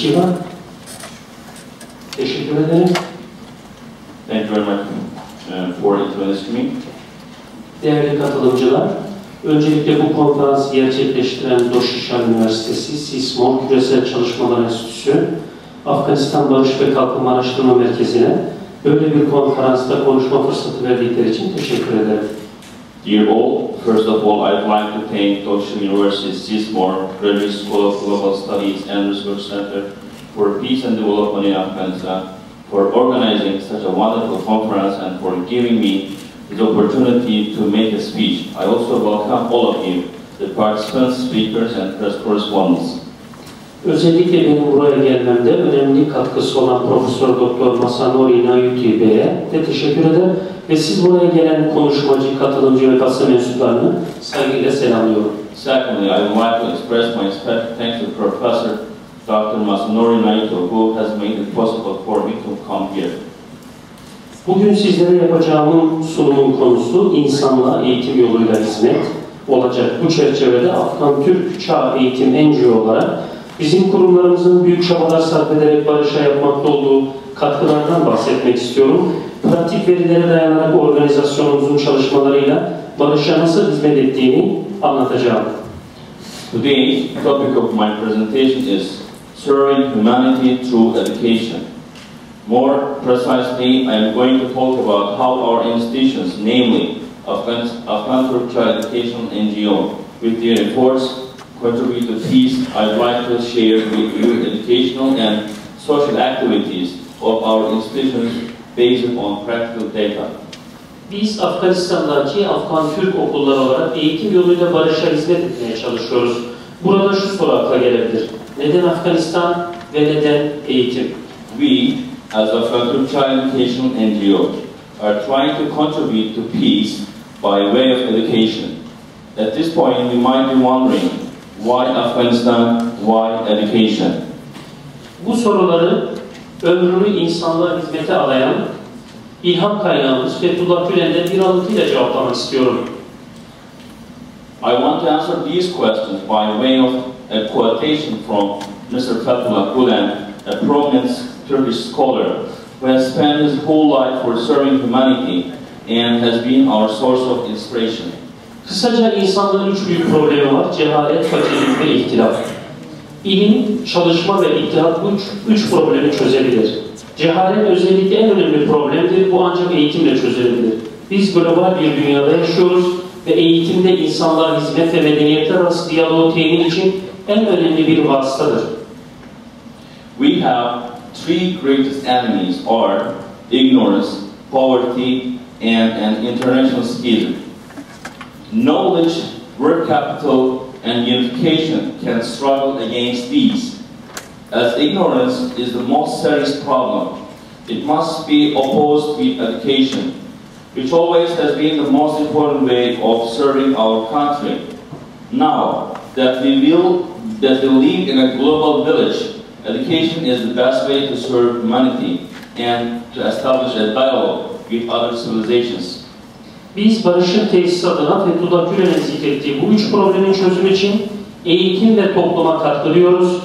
Aleyküm. Konnichiwa. Teşekkür ederim. Thank you very much uh, for introducing me. Değerli katılımcılar, öncelikle bu konferansı gerçekleştiren Doşişan Üniversitesi, SİSMOR Küresel Çalışmalar Enstitüsü, Afganistan Barış ve Kalkınma Araştırma Merkezi'ne böyle bir konferansta konuşma fırsatı verdikleri için teşekkür ederim. Dear all, first of all, I'd like to thank Toshin University SISMOR, Graduate School of Global Studies and Research Center for Peace and Development in Afghanistan for organizing such a wonderful conference and for giving me the opportunity to make a speech. I also welcome all of you, the participants, speakers, and press correspondents. Özellikle benim buraya gelmemde önemli katkısı olan Profesör Doktor Masanori Nayuki Bey'e de teşekkür eder ve siz buraya gelen konuşmacı, katılımcı ve basın mensuplarını saygıyla selamlıyorum. Secondly, I would like to express my special thanks to Professor Dr. Masanori Naito, who has made it possible for me to come here. Bugün sizlere yapacağımın sunumun konusu insanlığa eğitim yoluyla hizmet olacak. Bu çerçevede Afgan Türk Çağ Eğitim NGO olarak bizim kurumlarımızın büyük çabalar sarf ederek barışa yapmakta olduğu katkılardan bahsetmek istiyorum. Pratik verilere dayanarak organizasyonumuzun çalışmalarıyla barışa nasıl hizmet ettiğini anlatacağım. Today, topic of my presentation is Serving Humanity Through Education. More precisely, I am going to talk about how our institutions, namely Afghan, Afghan Turkcha Educational NGO, with their efforts contribute to peace. I'd like to share with you educational and social activities of our institutions based on practical data. Biz Afganistan'daki Afgan Türk okulları olarak eğitim yoluyla barışa hizmet etmeye çalışıyoruz. Burada şu soru akla gelebilir. Neden Afganistan ve neden eğitim? We, as Afghan Turkcha Educational NGO, are trying to contribute to peace by way of education. At this point, you might be wondering, why Afghanistan, why education? Bu soruları ömrünü insanlığa hizmete ilham kaynağımız Fethullah Gülen'den bir alıntıyla cevaplamak istiyorum. I want to answer these questions by way of a quotation from Mr. Fethullah Gulen, a prominent Turkish scholar who has spent his whole life for serving humanity and has been our source of inspiration. Kısaca insanlığın üç büyük problemi var. Cehalet, fakirlik ve ihtilaf. İlim, çalışma ve ittihat bu üç, üç problemi çözebilir. Cehalet özellikle en önemli problemdir. Bu ancak eğitimle çözülebilir. Biz global bir dünyada yaşıyoruz ve eğitimde insanlığa hizmet ve medeniyetler arası diyaloğu temin için en önemli bir vasıtadır. We have three greatest enemies are ignorance, poverty, and an international schism. Knowledge, work capital, and unification can struggle against these. As ignorance is the most serious problem, it must be opposed with education, which always has been the most important way of serving our country. Now that we will that we live in a global village, education is the best way to serve humanity and to establish a dialogue with other civilizations. Biz barışın tesis adına Fethullah Gülen'in zikrettiği bu üç problemin çözümü için eğitim ve topluma katkılıyoruz.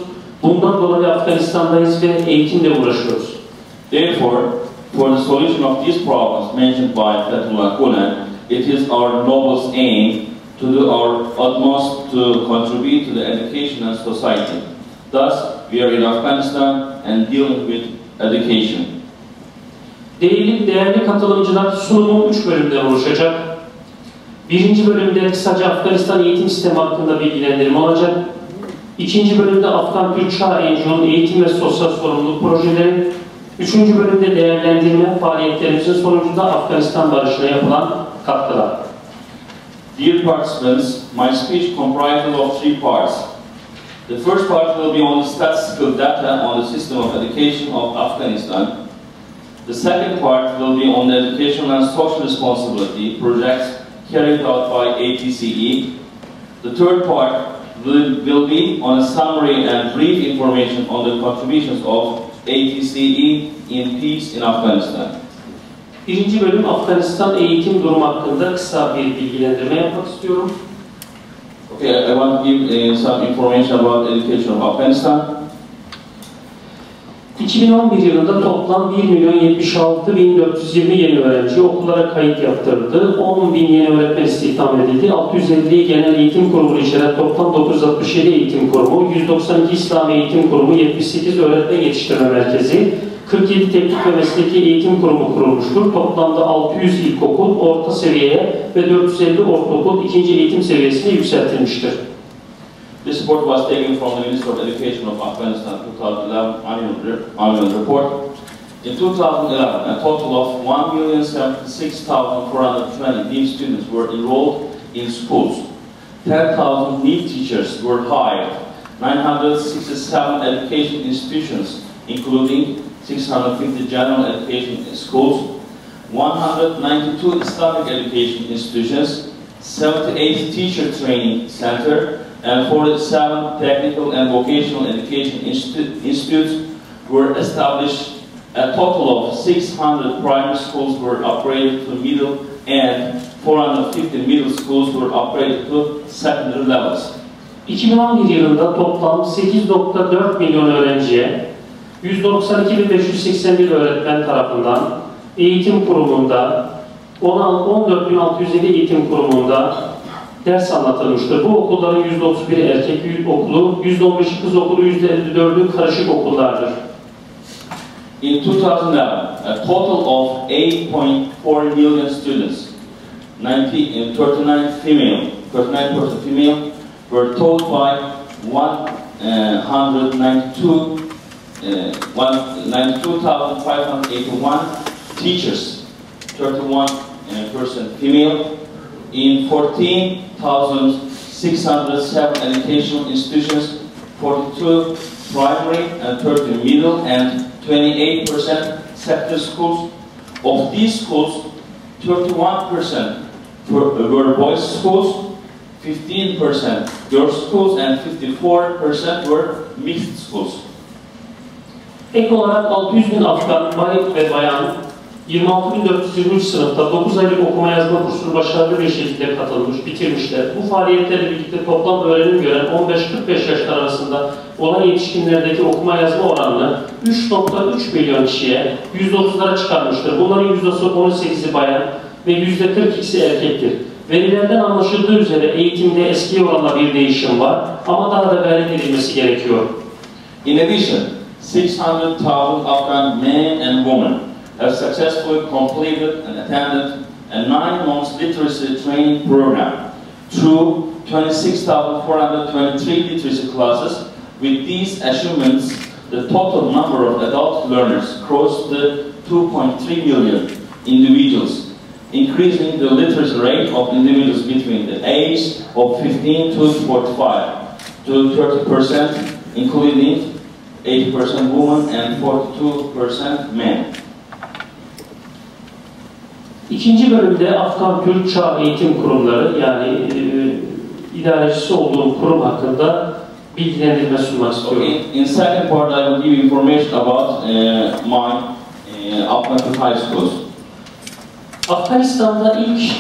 Bundan dolayı Afganistan'dayız ve eğitimle uğraşıyoruz. Therefore, for the solution of these problems mentioned by Fethullah Gulen, it is our noblest aim to do our utmost to contribute to the education and society. Thus, we are in Afghanistan and dealing with education. Değerli, değerli katılımcılar sunumum üç bölümden oluşacak. Birinci bölümde kısaca Afganistan eğitim sistemi hakkında bilgilendirme olacak. İkinci bölümde Afgan Türk Çağ eğitim ve sosyal sorumluluk projeleri. Üçüncü bölümde değerlendirme faaliyetlerimizin sonucunda Afganistan barışına yapılan katkılar. Dear participants, my speech comprises of three parts. The first part will be on the statistical data on the system of education of Afghanistan. The second part will be on the educational and social responsibility projects carried out by ATCE. The third part will, will be on a summary and brief information on the contributions of ATCE in peace in Afghanistan. Birinci bölüm Afganistan eğitim durumu hakkında kısa bir bilgilendirme yapmak istiyorum. Okay, I want to give uh, some information about education of Afghanistan. 2011 yılında toplam 1 milyon 76 bin 420 yeni öğrenci okullara kayıt yaptırıldı. 10 bin yeni öğretmen istihdam edildi. 650 genel eğitim kurumu içeren toplam 967 eğitim kurumu, 192 İslam eğitim kurumu, 78 öğretmen yetiştirme merkezi, 47 teknik ve mesleki eğitim kurumu kurulmuştur. Toplamda 600 ilkokul orta seviyeye ve 450 ortaokul ikinci eğitim seviyesine yükseltilmiştir. This report was taken from the Ministry of Education of Afghanistan 2011 annual, report. In 2011, a total of 1,076,420 new students were enrolled in schools. 10,000 new teachers were hired. 967 education institutions, including 650 general education schools, 192 Islamic education institutions, 78 teacher training center, and 47 technical and vocational education institu- institutes were established. A total of 600 primary schools were upgraded to middle and 450 middle schools were upgraded to secondary levels. 2011 yılında toplam 8.4 milyon öğrenciye 192.581 öğretmen tarafından eğitim kurumunda 14.650 eğitim kurumunda ders anlatılmıştır. Bu okulların %31'i erkek okulu, %15'i kız okulu, %54'ü karışık okullardır. In 2011, a total of 8.4 million students, 90, uh, 39 female, 39% female, were taught by 192, uh, one- 92,581 teachers, 31 uh, percent female, in 14,607 educational institutions, 42 primary and 30 middle, and 28% sector schools. Of these schools, 31% were, boys schools, 15% girls schools, and 54% were mixed schools. Ek olarak 600 bin Afgan ve bayan 26.423 sınıfta 9 aylık okuma yazma kursunu başarılı bir şekilde katılmış, bitirmişler. Bu faaliyetlerle birlikte toplam öğrenim gören 15-45 yaşlar arasında olan yetişkinlerdeki okuma yazma oranını 3.3 milyon kişiye %30'lara çıkarmıştır. Bunların %18'i bayan ve %42'si erkektir. Verilerden anlaşıldığı üzere eğitimde eskiye oranla bir değişim var ama daha da gayret edilmesi gerekiyor. In addition, 600,000 Afghan men and women have successfully completed and attended a nine-month literacy training program through 26,423 literacy classes. With these achievements, the total number of adult learners crossed the 2.3 million individuals, increasing the literacy rate of individuals between the age of 15 to 45 to 30 percent, including 80% women and 42% men. İkinci bölümde Afgan Türk Çağ Eğitim Kurumları yani e, idarecisi olduğum kurum hakkında bilgilendirme sunmak istiyorum. Okay, in second part, I will give information about uh, my uh, Afghan high schools. Afganistan'da ilk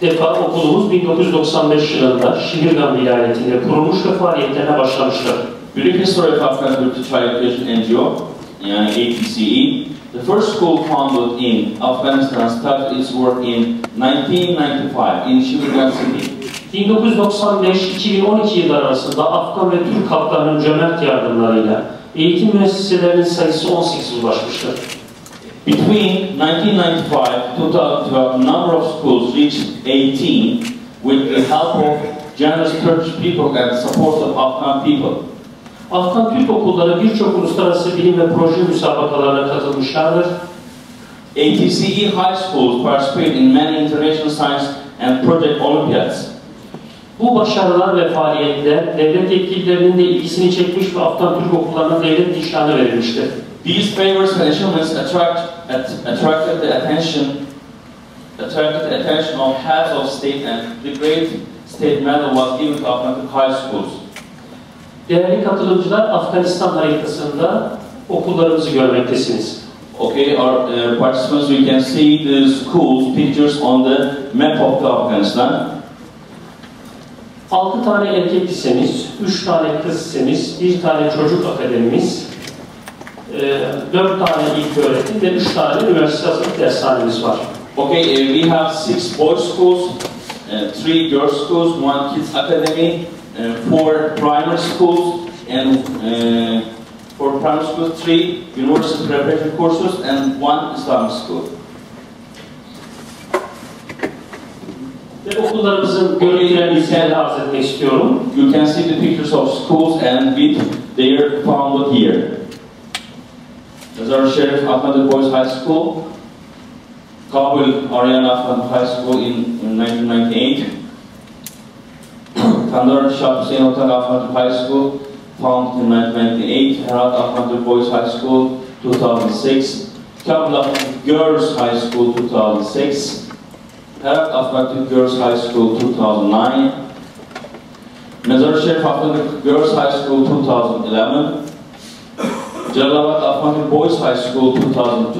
defa okulumuz 1995 yılında Şimirgan vilayetinde kurulmuş ve faaliyetlerine başlamıştır. Brief history of Afghan Turkish Child Education NGO, yani ATCE. The first school founded in Afghanistan started its work in 1995 in Shibgan City. 1995-2012 yılları arasında Afgan ve Türk halklarının cömert yardımlarıyla eğitim müesseselerinin sayısı 18'e ulaşmıştır. Between 1995 to 2012, number of schools reached 18 with the help of generous Turkish people and support of Afghan people. Afgan Türk okulları birçok uluslararası bilim ve proje müsabakalarına katılmışlardır. ATCE high schools participate in many international science and project olympiads. Bu başarılar ve faaliyetler devlet yetkililerinin de ilgisini çekmiş ve Afgan Türk okullarına devlet nişanı verilmiştir. These favors and achievements attract, at, attracted the attention attracted the attention of heads of state and the great state medal was given to Afghan high schools. Değerli katılımcılar, Afganistan haritasında okullarımızı görmektesiniz. Okay, our uh, participants, we can see the schools pictures on the map of the Afghanistan. 6 tane erkek lisemiz, 3 tane kız lisemiz, 1 tane çocuk akademimiz, 4 tane ilk öğretim ve 3 tane üniversite hazırlık dershanemiz var. Okay, uh, we have six boys schools, uh, three girls schools, one kids academy, uh, four primary schools, and uh, for primary school, three university preparation courses, and one Islamic school. Ve okullarımızın görüntülerini size arz etmek istiyorum. You can see the pictures of schools and with their founded year. Mazar Sharif Ahmad Boys High School, Kabul Aryan Ahmad High School in, in 1998, Kandar Shah Hussein Otak Ahmad High School, founded in 1998, Herat Ahmad Boys High School, 2006, Kabul Girls High School, 2006, Herat Ahmad Girls High School, 2009, Mazar Sharif Ahmad Girls High School, 2011, Jalalabad Ahmadi Boys High School 2012,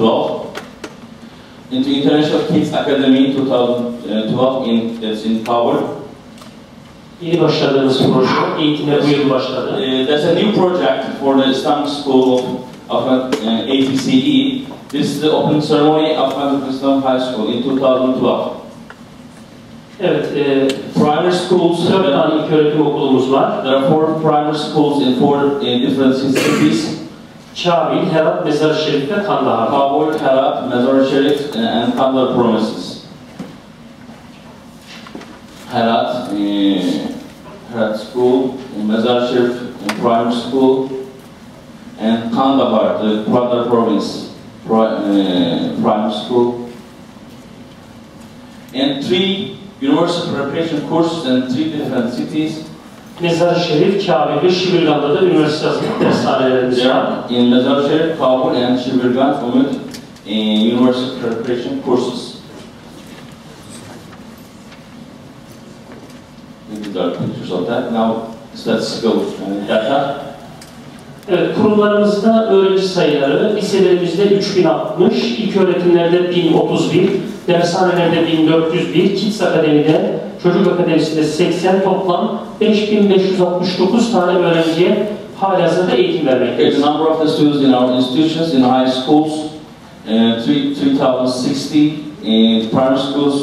into International Kids Academy 2012 uh, in, that's in Kabul. Yeni başladığımız proje eğitime bu yıl başladı. Uh, that's a new project for the Islamic School of, of uh, ATCE. This is the opening ceremony of Ahmad Islam High School in 2012. Evet, e, Primary schools, dört tane ilk öğretim okulumuz var. there are four primary schools in four uh, different cities. Çabil, Herat, Mezar-ı Şerif ve Kandahar. Kabul, Herat, Mazar Sharif, uh, and Kandar provinces. Herat, uh, Herat School, Mazar Sharif uh, Primary School, and Kandahar, the Kandahar province pri- uh, primary school. And three university preparation courses in three different cities. Mezar-ı Şerif, Kabil ve Şivirgan'da da üniversite dershanelerimiz var. in Mazar Sharif, Kabul, and Shibirgan, Umut, uh, university preparation courses. Of that. Now let's go uh, data. Evet, kurumlarımızda öğrenci sayıları, liselerimizde 3060, ilk öğretimlerde 1031, dershanelerde 1401, Kids Akademi'de, Çocuk Akademisi'nde 80 toplam 5569 tane öğrenciye halihazırda eğitim vermekteyiz. the number of the students in our institutions, in high schools, uh, three- 3,060, in primary schools,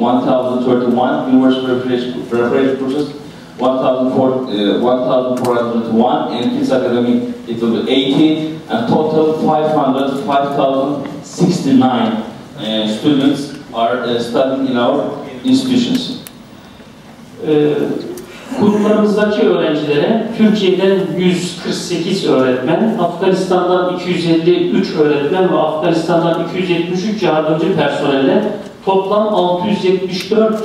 1,031, university preparation preparation courses, 1,004 1,401, and Kids it will be 80, and total 500, 5,069 uh, students are uh, studying in our institutions. Ee, kurumlarımızdaki öğrencilere Türkiye'den 148 öğretmen, Afganistan'dan 253 öğretmen ve Afganistan'dan 273 yardımcı personelle toplam 674 e,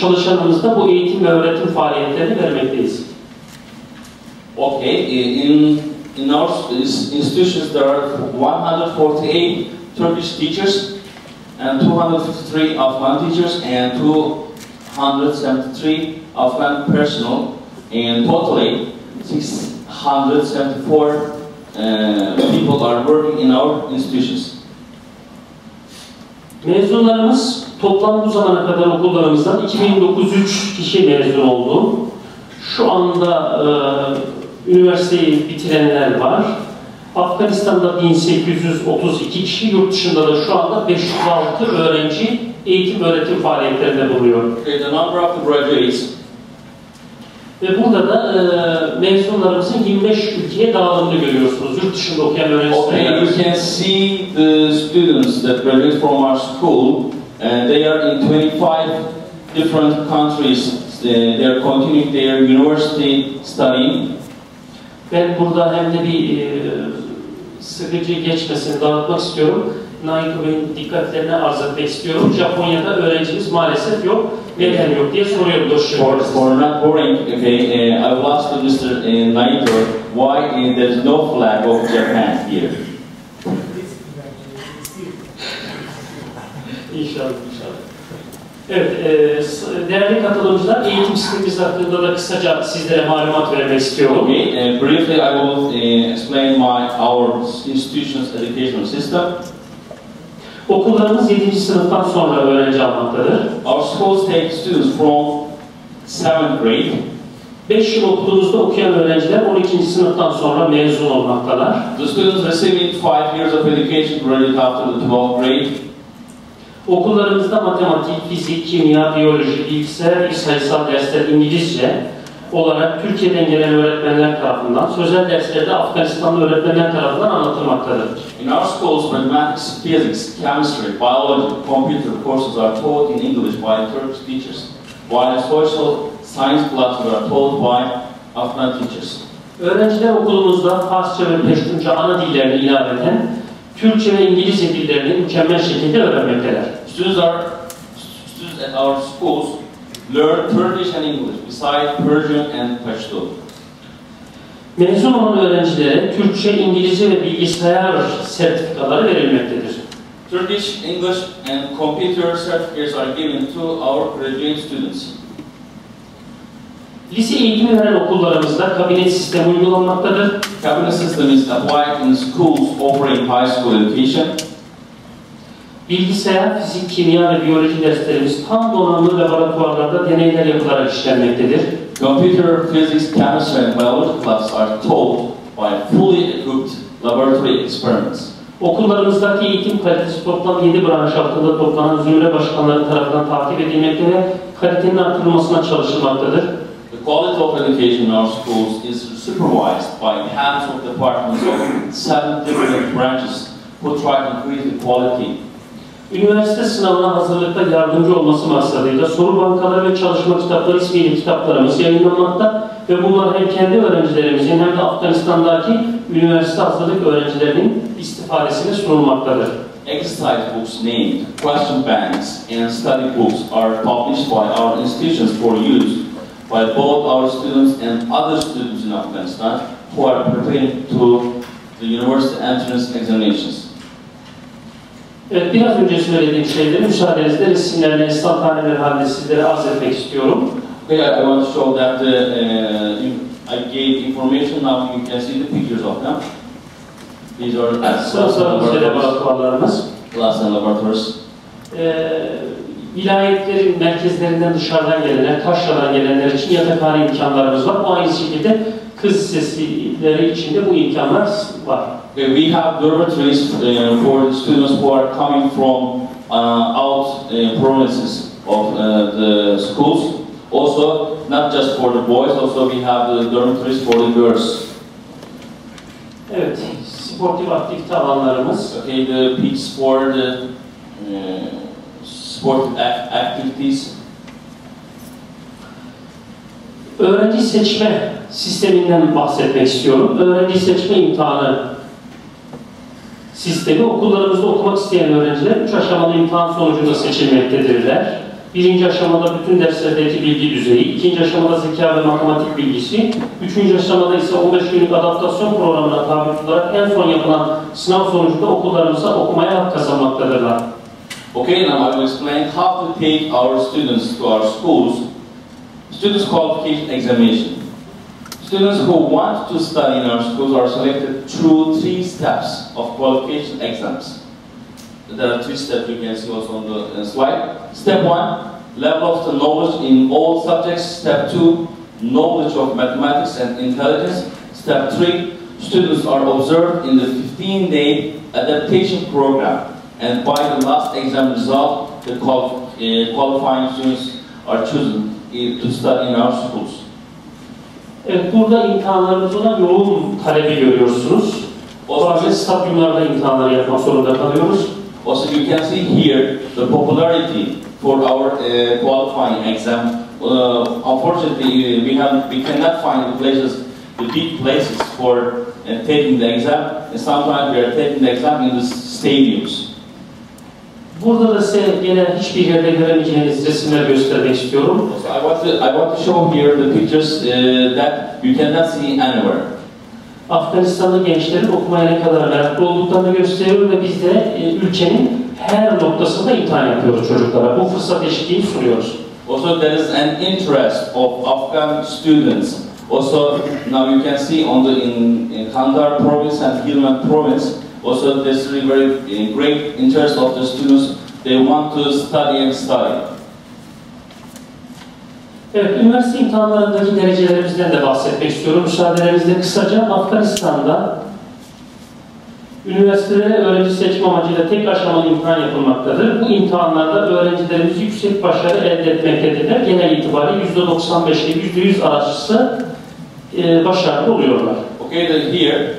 çalışanımızda bu eğitim ve öğretim faaliyetlerini vermekteyiz. Okay, in, in our institutions there are 148 Turkish teachers and 253 Afghan teachers and 273 Afghan personnel and totally 674 uh, people are working in our institutions. Mezunlarımız toplam bu zamana kadar okullarımızdan 2903 kişi mezun oldu. Şu anda e, üniversiteyi bitirenler var. Afganistan'da 1832 kişi, yurt dışında da şu anda 506 öğrenci eğitim öğretim faaliyetlerinde bulunuyor. Okay, the number of the graduates Ve burada da e, mezunlarımızın 25 ülkeye dağılımını görüyorsunuz. Yurt dışında okuyan öğrenciler. Okay, you can see the students that graduate from our school, and they are in 25 different countries. They are continuing their university studying. Ben burada hem de bir e, sıkıcı geçmesini dağıtmak istiyorum. Naiko Bey'in dikkatlerine arz etmek istiyorum. Japonya'da öğrencimiz maalesef yok. Neden yok diye soruyorum For, for not boring, okay, uh, I will ask Mr. Uh, Naito why uh, there's no flag of Japan here. İnşallah, inşallah. Evet, e, s- değerli katılımcılar, eğitim sistemimiz hakkında da kısaca sizlere malumat vermek istiyorum. Okay, uh, briefly I will uh, explain my our institution's educational system. Okullarımız 7. sınıftan sonra öğrenci almaktadır. Our schools take students from seventh grade. 5 yıl okulumuzda okuyan öğrenciler 12. sınıftan sonra mezun olmaktalar. The students receiving five years of education graduate after the 12th grade. Okullarımızda matematik, fizik, kimya, biyoloji, bilgisayar, sayısal dersler İngilizce olarak Türkiye'den gelen öğretmenler tarafından, sözel derslerde Afganistanlı öğretmenler tarafından anlatılmaktadır. In our schools, mathematics, physics, chemistry, biology, computer courses are taught in English by Turkish teachers, while social science classes are taught by Afghan teachers. Öğrenciler okulumuzda Farsça ve Peştunca ana dillerini ilaveten Türkçe ve İngilizce dillerini mükemmel şekilde öğrenmekteler. Students are students at our schools learn Turkish and English besides Persian and Pashto. Mezun olan öğrencilere Türkçe, İngilizce ve bilgisayar sertifikaları verilmektedir. Turkish, English, and computer certificates are given to our graduate students. Lise eğitimi veren okullarımızda kabine sistemi uygulanmaktadır. Cabinet system is applied in schools offering high school education. Bilgisayar, fizik, kimya ve biyoloji derslerimiz tam donanımlı laboratuvarlarda deneyler yapılarak işlenmektedir. Computer, physics, chemistry, and biology classes are taught by fully equipped laboratory experiments. Okullarımızdaki eğitim kalitesi toplam 7 branş altında toplanan zümre başkanları tarafından takip edilmekte ve kalitenin artırılmasına çalışılmaktadır. The quality of education in our schools is supervised by heads of departments of seven different branches who try to increase the quality. Üniversite sınavına hazırlıkta yardımcı olması maksadıyla soru bankaları ve çalışma kitapları ismiyle kitaplarımız yayınlanmakta ve bunlar hem kendi öğrencilerimizin hem de Afganistan'daki üniversite hazırlık öğrencilerinin istifadesine sunulmaktadır. Exercise books named question banks and study books are published by our institutions for use by both our students and other students in Afghanistan who are preparing to the university entrance examinations. Evet, biraz önce söylediğim şeyleri müsaadenizle resimlerle, enstantaneler halinde sizlere arz etmek istiyorum. Okay, I want to show that uh, uh, I gave information. Now you can see the pictures of them. These are class sıra laboratories. laboratuvarlarımız. Class and laboratories. Ee, vilayetlerin merkezlerinden dışarıdan gelenler, taşradan gelenler için yatakhane imkanlarımız var. Bu aynı şekilde kız lisesileri için de bu imkanlar var. Okay, we have dormitories uh, for the students who are coming from uh, out uh, provinces of uh, the schools. Also, not just for the boys, also we have the dormitories for the girls. Evet, sportif aktivite alanlarımız. Okay, the peaks for the sport ac- activities. Öğrenci seçme sisteminden bahsetmek istiyorum. Öğrenci seçme imtihanı sistemi okullarımızda okumak isteyen öğrenciler üç aşamalı imtihan sonucunda seçilmektedirler. Birinci aşamada bütün derslerdeki bilgi düzeyi, ikinci aşamada zeka ve matematik bilgisi, üçüncü aşamada ise 15 günlük adaptasyon programına tabi tutularak en son yapılan sınav sonucunda okullarımıza okumaya hak kazanmaktadırlar. Okay, now I will explain how to take our students to our schools. Students qualification examination. Students who want to study in our schools are selected through three steps of qualification exams. There are three steps you can see also on the uh, slide. Step one, level of the knowledge in all subjects. Step two, knowledge of mathematics and intelligence. Step three, students are observed in the 15-day adaptation program. And by the last exam result, the uh, qualifying students are chosen to study in our schools. Evet, burada imtihanlarımızda da yoğun talebi görüyorsunuz. Stadyumlarda yapmak zorunda kalıyoruz. Also, you can see here the popularity for our uh, qualifying exam. Uh, unfortunately, we have we cannot find the places, the big places for uh, taking the exam. And sometimes we are taking the exam in the stadiums. Burada da size gene hiçbir yerde göremeyeceğiniz resimler göstermek istiyorum. So I want to I want to show here the pictures uh, that you cannot see anywhere. Afganistanlı gençlerin okumaya ne kadar meraklı olduklarını gösteriyor ve biz de e, ülkenin her noktasında imtihan yapıyoruz çocuklara. Bu fırsat eşitliği sunuyoruz. Also, there is an interest of Afghan students. Also, now you can see on the in, in Kandahar province and Helmand province. Also, there's a very great interest of the students. They want to study and study. Evet, üniversite imtihanlarındaki derecelerimizden de bahsetmek istiyorum. Müsaadenizle kısaca Afganistan'da üniversitelere öğrenci seçim amacıyla tek aşamalı imtihan yapılmaktadır. Bu imtihanlarda öğrencilerimiz yüksek başarı elde etmektedirler. Genel itibariyle %95 ile %100 arası e, başarılı oluyorlar. Okay, then here,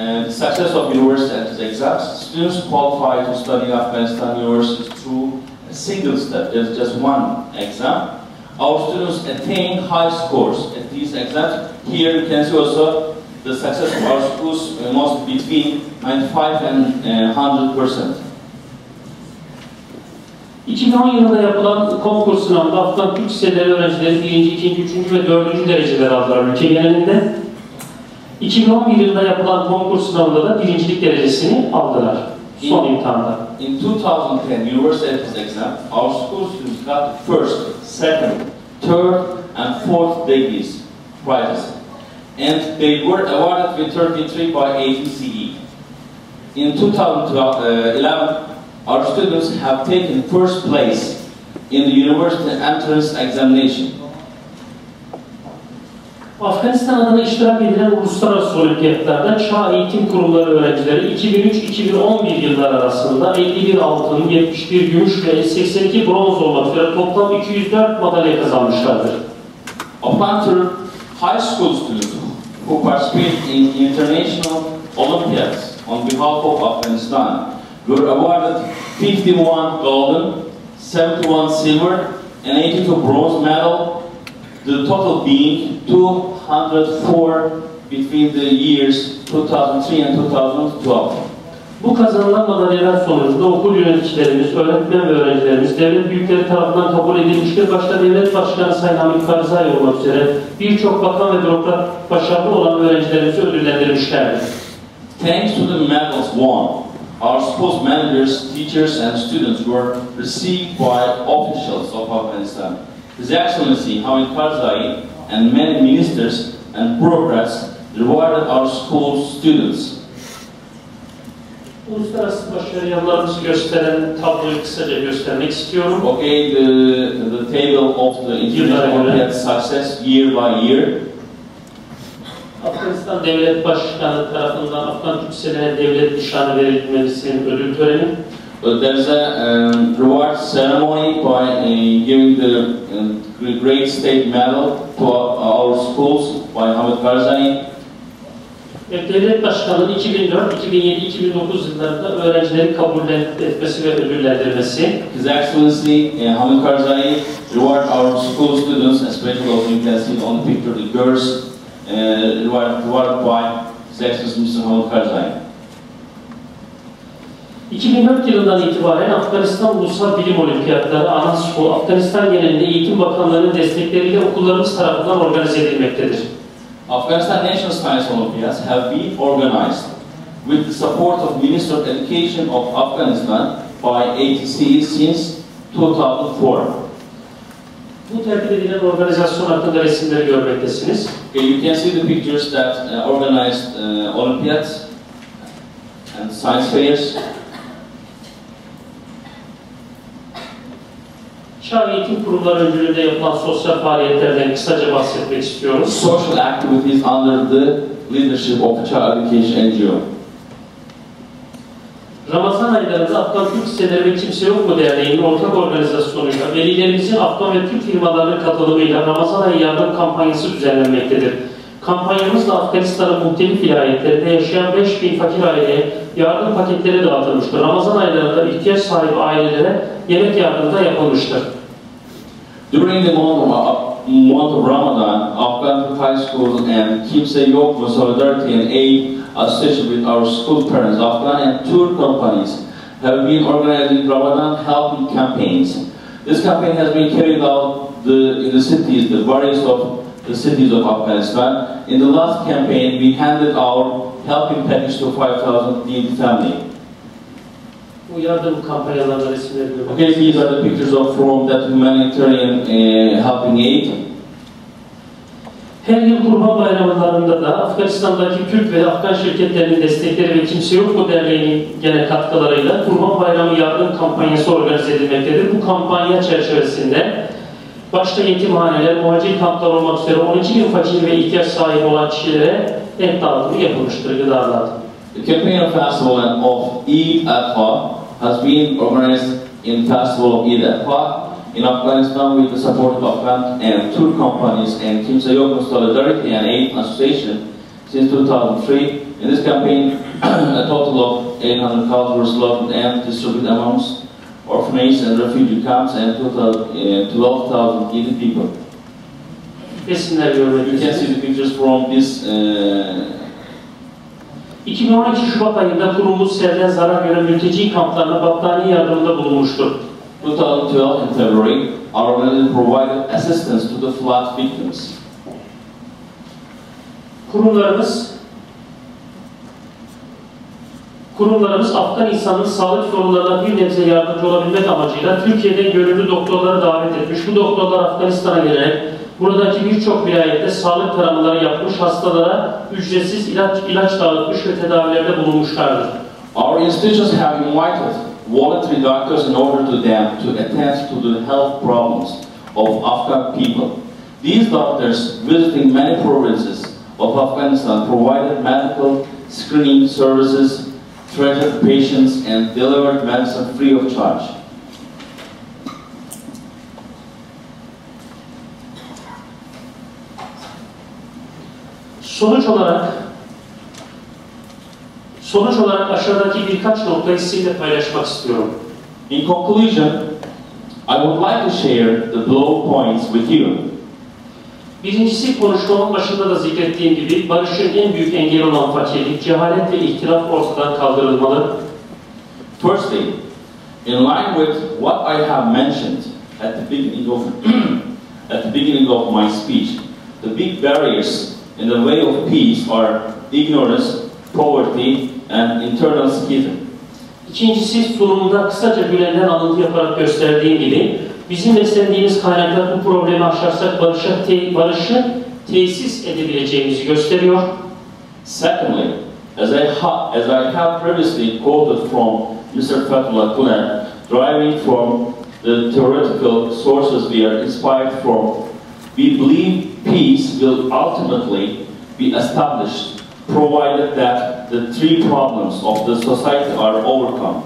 uh, the success of university exams, students qualify to study Afghanistan universities through a single step, there's just one exam. Our students attain high scores at these exams. Here you can see also the success of our schools uh, must between 95 and uh, 100 percent. 2010 yılında yapılan konkur sınavında Afgan Türk liseleri öğrencileri 1. 2. 3. ve 4. dereceler aldılar ülke genelinde. 2011 yılında yapılan konkur sınavında da birincilik derecesini aldılar. Son imtihanda. In 2010 university exam, our school students got first, second, third, and fourth degrees prizes, and they were awarded with 33 by ATCE. In 2011, uh, our students have taken first place in the university entrance examination. Afganistan adına iştirak edilen uluslararası olimpiyatlarda Çağ Eğitim Kurumları öğrencileri 2003-2011 yıllar arasında 51 altın, 71 gümüş ve 82 bronz olmak üzere toplam 204 madalya kazanmışlardır. To high school students who participate in international Olympiads on behalf of Afghanistan were awarded 51 golden, 71 silver, and 82 bronze medal, the total being 204 between the years 2003 and 2012. Bu kazanılan madalyalar sonucunda okul yöneticilerimiz, öğretmen ve öğrencilerimiz devlet büyükleri tarafından kabul edilmiştir. Başta devlet başkanı Sayın Hamit Karzai olmak üzere birçok bakan ve bürokrat başarılı olan öğrencilerimizi ödüllendirmişlerdir. Thanks to the medals won, our school's managers, teachers, and students were received by officials of Afghanistan. His Excellency Hamid Karzai and many ministers and bureaucrats rewarded our school students. Uluslararası başarılarımızı gösteren tabloyu kısaca göstermek istiyorum. Okay, the, the table of the international Olympiad success year by year. Afganistan Devlet Başkanı tarafından Afgan Türk Liselerine devlet nişanı verilmesinin ödül töreni. Uh, there's a um, reward ceremony by uh, giving the uh, Great State Medal to our, schools by Hamid Karzai. Devlet Başkanı'nın 2004, 2007, 2009 yıllarında öğrencileri kabul etmesi ve ödüllendirmesi. His Excellency uh, Hamid Karzai reward our school students, especially also you can see on the picture the girls, uh, reward, rewarded by His Excellency Mr. Hamid Karzai. 2004 yılından itibaren Afganistan Ulusal Bilim Olimpiyatları, ANASCO, Afganistan genelinde Eğitim Bakanlığı'nın destekleriyle okullarımız tarafından organize edilmektedir. Afghanistan National Science Olympiads have been organized with the support of Minister of Education of Afghanistan by ATC since 2004. Bu tertip edilen organizasyon hakkında resimleri görmektesiniz. Okay, you can see the pictures that uh, organized uh, Olympiads and science fairs. Çağ Eğitim Kurumları öncülüğünde yapılan sosyal faaliyetlerden kısaca bahsetmek istiyoruz. social activities under the leadership of Child Education NGO. Ramazan aylarında Afgan Türk Liseleri ve Kimse Yok mu Derneği'nin ortak organizasyonuyla velilerimizin Afgan ve Türk firmalarının katılımıyla Ramazan ayı yardım kampanyası düzenlenmektedir. Kampanyamızla Afganistan'ın muhtelif vilayetlerinde yaşayan 5000 fakir aileye yardım paketleri dağıtılmıştır. Ramazan aylarında ihtiyaç sahibi ailelere yemek yardımı da yapılmıştır. During the month of, Ramadan, Afghan high schools and Kimse Yok Solidarity and Aid association with our school parents, Afghan and tour companies have been organizing Ramadan helping campaigns. This campaign has been carried out the, in the cities, the various of the cities of Afghanistan. In the last campaign, we handed our helping package to 5,000 needy family. Bu yardım. Okay, these are the pictures of from that humanitarian uh, helping aid. Her yıl Kurban Bayramlarında da Afganistan'daki Türk ve Afgan şirketlerinin destekleri ve Kimse Yok mu Derneği'nin gene katkılarıyla Kurban Bayramı yardım kampanyası organize edilmektedir. Bu kampanya çerçevesinde başta yetimhaneler, muhacir kamplar olmak üzere 12 bin fakir ve ihtiyaç sahibi olan kişilere et dağıtımı yapılmıştır gıda dağıtımı. The campaign festival of Eid al-Adha has been organized in festival of Eid al-Adha in Afghanistan with the support of Afghan and Turk companies and Kimse Yok Solidarity and Aid Association since 2003. In this campaign, a total of 800 cows were slaughtered and distributed amongst orphanages and refugee camps and total uh, 12,000 needy people. You can see the pictures from this uh, 2012 Şubat ayında kurumumuz selden zarar gören mülteci kamplarına battaniye yardımında bulunmuştur. 2012 in February, our organization provided assistance to the flood victims. Kurumlarımız Kurumlarımız Afgan insanının sağlık sorunlarına bir nebze yardımcı olabilmek amacıyla Türkiye'den gönüllü doktorları davet etmiş. Bu doktorlar Afganistan'a gelerek buradaki birçok vilayette sağlık taramaları yapmış, hastalara ücretsiz ilaç, ilaç dağıtmış ve tedavilerde bulunmuşlardır. Our institutions have invited voluntary doctors in order to them to attend to the health problems of Afghan people. These doctors, visiting many provinces of Afghanistan, provided medical screening services, treated patients, and delivered medicine free of charge. Sonuç olarak sonuç olarak aşağıdaki birkaç noktayı sizinle paylaşmak istiyorum. In conclusion, I would like to share the below points with you. Birincisi konuşmamın başında da zikrettiğim gibi barışın en büyük engeli olan fakirlik, cehalet ve ihtilaf ortadan kaldırılmalı. Firstly, in line with what I have mentioned at the beginning of at the beginning of my speech, the big barriers in the way of peace are ignorance, poverty, and internal schism. İkincisi sunumda kısaca Gülen'den alıntı yaparak gösterdiğim gibi bizim beslendiğimiz kaynaklar bu problemi aşarsak barışa te- barışı tesis edebileceğimizi gösteriyor. Secondly, as I, ha- as I have previously quoted from Mr. Fethullah Gulen, driving from the theoretical sources we are inspired from, we believe peace will ultimately be established provided that the three problems of the society are overcome.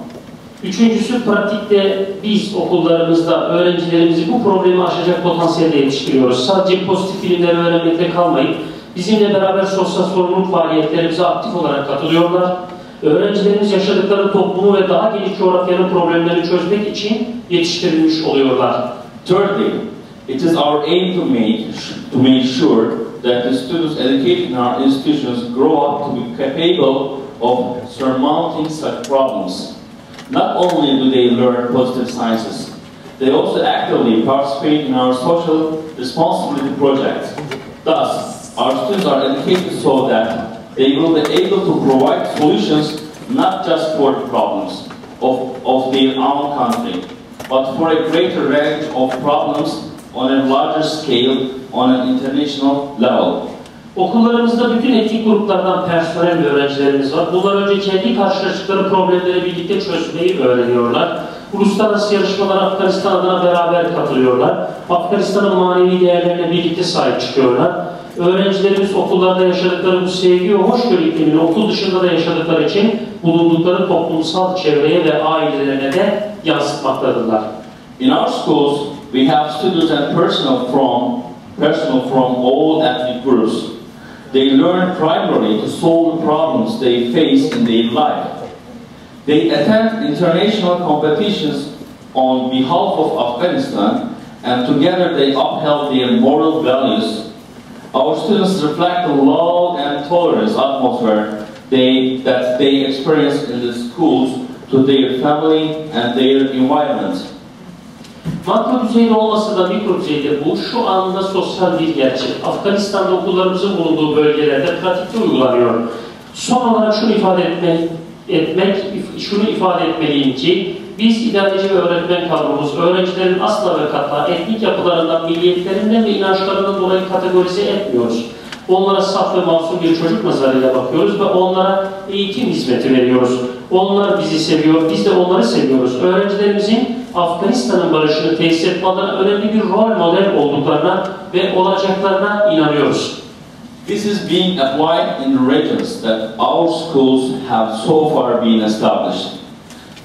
Üçüncüsü pratikte biz okullarımızda öğrencilerimizi bu problemi aşacak potansiyelde yetiştiriyoruz. Sadece pozitif bilimleri öğrenmekle kalmayıp bizimle beraber sosyal sorumluluk faaliyetlerimize aktif olarak katılıyorlar. Öğrencilerimiz yaşadıkları toplumu ve daha geniş coğrafyanın problemlerini çözmek için yetiştirilmiş oluyorlar. Thirdly, it is our aim to make, to make sure that the students educated in our institutions grow up to be capable of surmounting such problems. Not only do they learn positive sciences, they also actively participate in our social responsibility project. Thus, our students are educated so that they will be able to provide solutions not just for the problems of, of their own country, but for a greater range of problems on a larger scale on an international level. Okullarımızda bütün etnik gruplardan personel öğrencilerimiz var. Bunlar önce kendi karşılaştıkları problemleri birlikte çözmeyi öğreniyorlar. Uluslararası yarışmalara Afganistan adına beraber katılıyorlar. Afganistan'ın manevi değerlerine birlikte sahip çıkıyorlar. Öğrencilerimiz okullarda yaşadıkları bu sevgi ve hoşgörü iklimini okul dışında da yaşadıkları için bulundukları toplumsal çevreye ve ailelerine de yansıtmaktadırlar. In our schools, we have students and personnel from personnel from all ethnic groups. They learn primarily to solve the problems they face in their life. They attend international competitions on behalf of Afghanistan, and together they upheld their moral values. Our students reflect the love and tolerance atmosphere they, that they experience in the schools to their family and their environment. Makro düzeyde olmasa da mikro düzeyde bu şu anda sosyal bir gerçek. Afganistan'da okullarımızın bulunduğu bölgelerde pratikte uygulanıyor. Son olarak şunu ifade etmek, etmek şunu ifade etmeliyim ki biz idareci ve öğretmen kadromuz öğrencilerin asla ve katla etnik yapılarından, milliyetlerinden ve inançlarından dolayı kategorize etmiyoruz. Onlara saf ve masum bir çocuk nazarıyla bakıyoruz ve onlara eğitim hizmeti veriyoruz. Onlar bizi seviyor, biz de onları seviyoruz. Öğrencilerimizin Afganistan'ın barışını tesis etme adına önemli bir rol model olduklarına ve olacaklarına inanıyoruz. This is being applied in the regions that our schools have so far been established.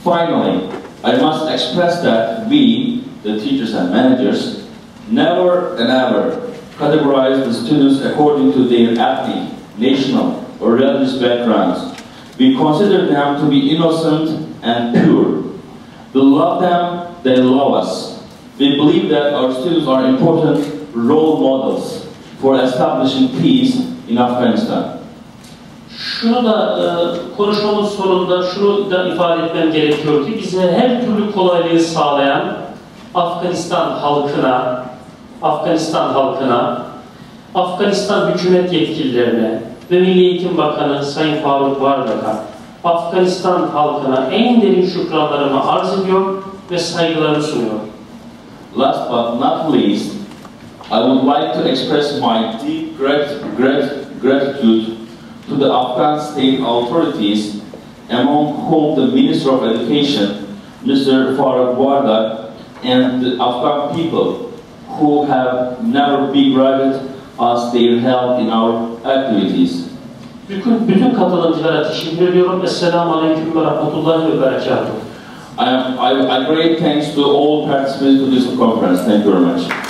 Finally, I must express that we, the teachers and managers, never and ever categorize the students according to their ethnic, national, or religious backgrounds. We consider them to be innocent and pure. We love them, they love us. We believe that our students are important role models for establishing peace in Afghanistan. Şunu da e, konuşmamın sonunda şunu da ifade etmem gerekiyor ki bize her türlü kolaylığı sağlayan Afganistan halkına, Afganistan halkına, Afganistan hükümet yetkililerine ve Milli Eğitim Bakanı Sayın Faruk Vardak'a, Afganistan halkına en derin şükranlarımı arz ediyor ve saygılarımı. Last but not least, I would like to express my deep grat- grat- gratitude to the Afghan state authorities, among whom the Minister of Education, Mr. Farag Wardak, and the Afghan people, who have never begrudged us their help in our activities. Bütün, bütün katılımcılara teşekkür ediyorum. Esselamu Aleyküm ve Rahmetullahi ve Berekatuhu. I, am, I, I great thanks to all participants to this conference. Thank you very much.